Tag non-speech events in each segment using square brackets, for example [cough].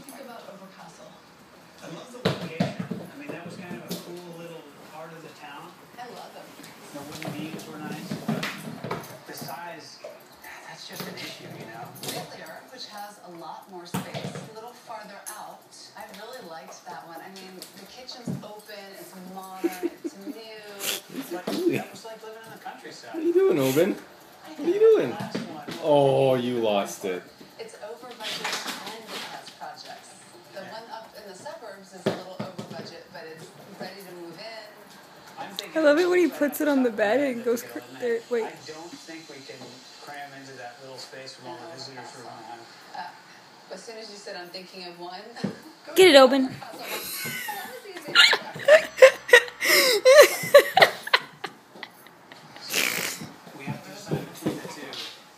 you think about Overcastle. I love the location. I mean, that was kind of a cool little part of the town. I love them. The wooden beams were nice. The size, that's just an issue, you know? Whittier, which has a lot more space, a little farther out. I really liked that one. I mean, the kitchen's open, it's modern, it's new. Like, was like living in the countryside. What are you doing, Oben? What are you doing? Oh, you lost it. I love it when he puts it on the bed and goes cr- we go in there- wait. I don't think we can cram into that little space from all the visitors we're gonna have. Uh, as soon as you said I'm thinking of one. [laughs] Get it open. I was like, "Oh, that was easy." We have to decide between the two.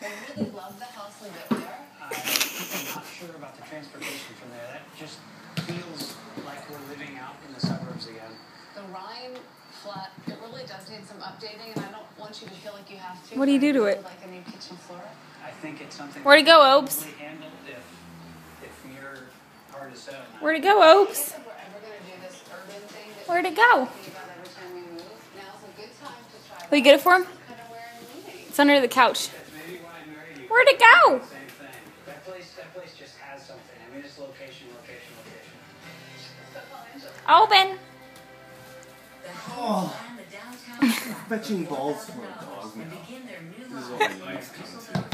I really love the house and live there. I'm not sure about the transportation from there. That just feels like we're living out in the suburbs again. The Rhine flat, it really does need some updating, and I don't want you to feel like you have to. What do you do to it? Like a new kitchen floor. I think it's something. Where'd it go, we can Opes? if, if you're hard to set. Where'd it go, I Opes? guess if we're ever gonna do this urban thing that Where'd it go? think about every time we move, now's a good time to. Will you get it for him? Kind of where I'm moving. It's under the couch. That's maybe why I married you. Where'd it go? Same thing. That place, that place just has something. I mean, it's location, location, location. Open. Fetching balls for a dog now. This is all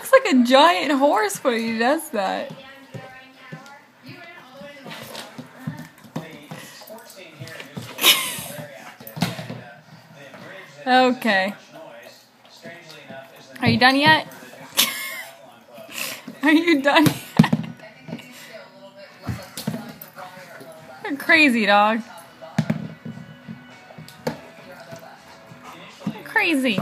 looks like a giant horse when he does that. Okay. Are you done yet? [laughs] Are you done yet? You're crazy, dog. Crazy.